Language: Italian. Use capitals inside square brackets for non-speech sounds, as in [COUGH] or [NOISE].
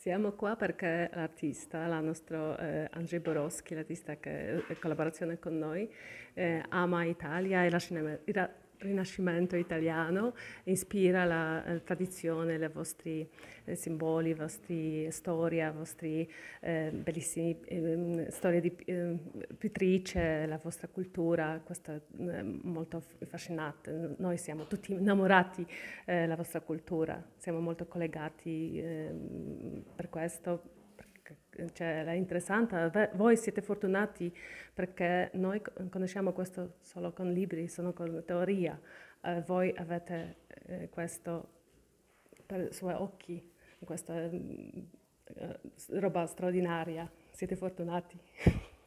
Siamo qua perché l'artista, la nostra eh, Andrzej Borowski, l'artista che è in collaborazione con noi, eh, ama Italia e la, cinema, Rinascimento italiano, ispira la eh, tradizione, i vostri eh, simboli, la vostra storia, le vostre eh, bellissime ehm, storie di eh, pittrice, la vostra cultura, questo è eh, molto affascinante. Noi siamo tutti innamorati della vostra cultura, siamo molto collegati ehm, per questo cioè, è interessante, voi siete fortunati perché noi conosciamo questo solo con libri, solo con teoria, eh, voi avete eh, questo per i suoi occhi, questa eh, roba straordinaria, siete fortunati. [LAUGHS]